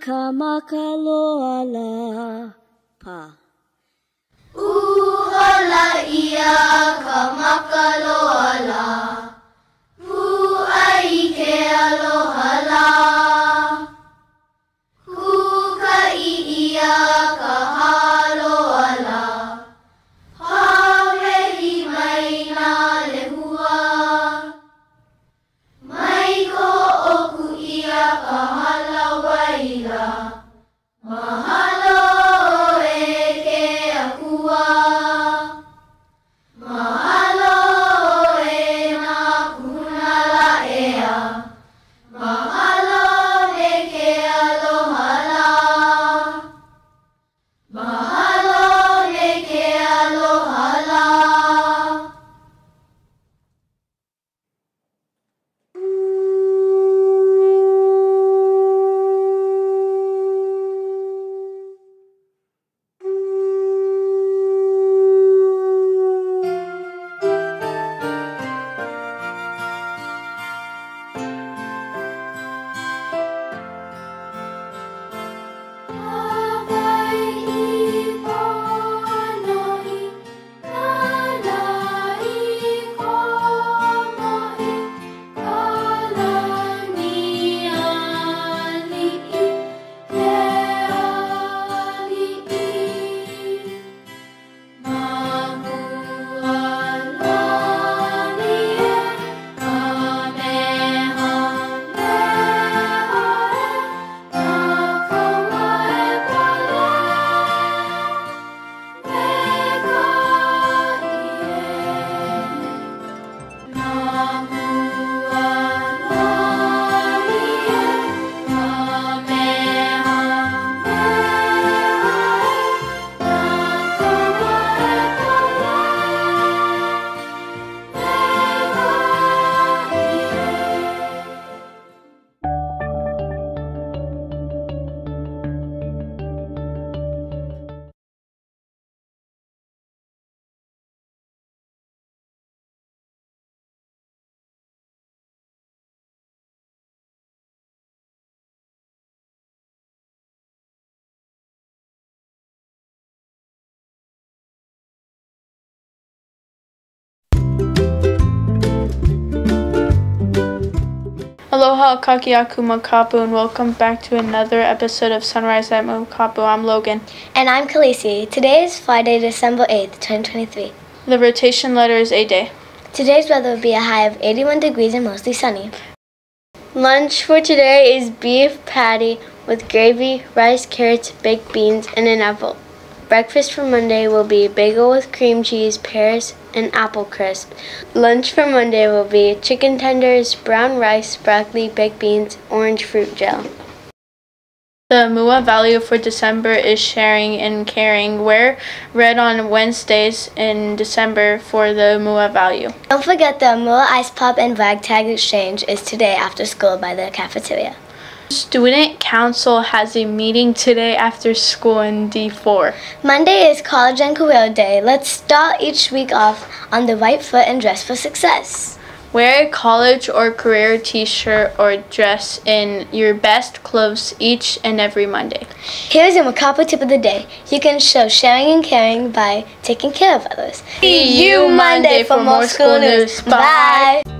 ka makaloala pa. Uhala ia ka Mahalo Aloha kakiaku Mokapu and welcome back to another episode of Sunrise at Mokapu. I'm Logan. And I'm Khaleesi. Today is Friday, December 8th, 2023. The rotation letter is A Day. Today's weather will be a high of 81 degrees and mostly sunny. Lunch for today is beef patty with gravy, rice, carrots, baked beans, and an apple. Breakfast for Monday will be bagel with cream cheese, pears, and apple crisp. Lunch for Monday will be chicken tenders, brown rice, broccoli, baked beans, orange fruit gel. The MUA value for December is sharing and caring. Wear red on Wednesdays in December for the MUA value. Don't forget the Mua Ice Pop and Ragtag Exchange is today after school by the cafeteria. Student Council has a meeting today after school in D4. Monday is College and Career Day. Let's start each week off on the right foot and dress for success. Wear a college or career t shirt or dress in your best clothes each and every Monday. Here's a Mokapu tip of the day. You can show sharing and caring by taking care of others. See you Monday for more school news. Bye. Bye.